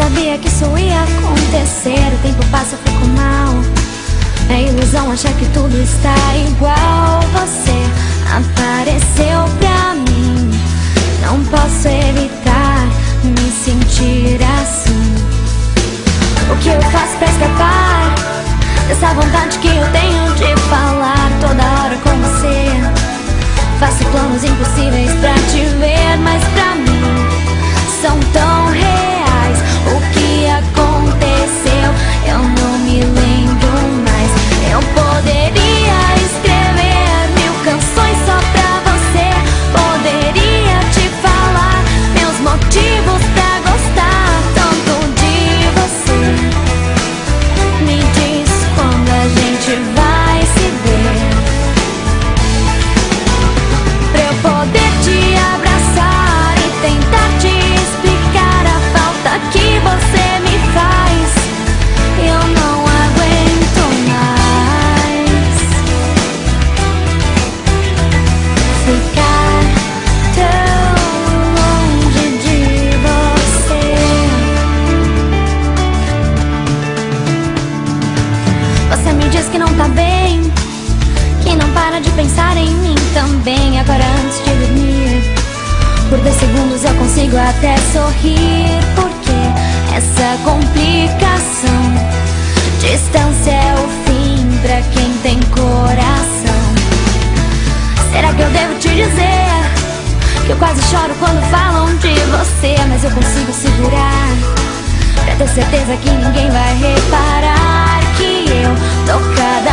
Sabia que isso ia acontecer. O tempo passa, eu fico mal. É ilusão achar que tudo está igual. Você apareceu pra mim. Não posso evitar me sentir assim. O que eu faço pra escapar Dessa vontade que eu tenho? Diz que não tá bem, que não para de pensar em mim também. Agora antes de dormir, por dois segundos eu consigo até sorrir. Porque essa complicação, distância é o fim pra quem tem coração. Será que eu devo te dizer que eu quase choro quando falam de você? Mas eu consigo segurar pra ter certeza que ninguém vai reparar que eu tô cada vez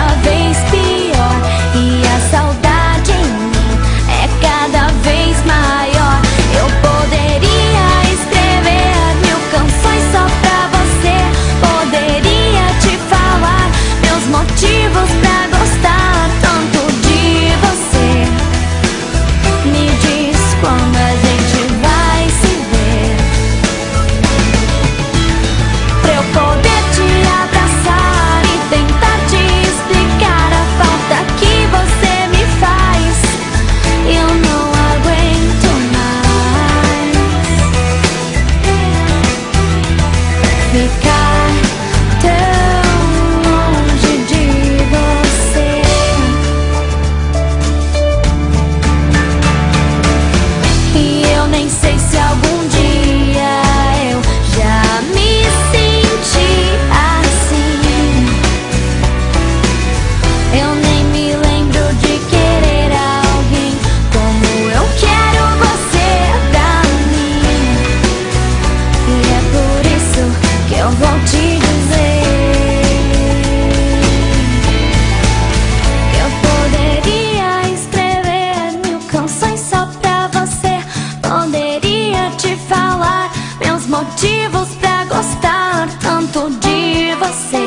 motivos pra gostar tanto de você.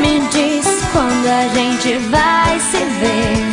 Me diz quando a gente vai se ver.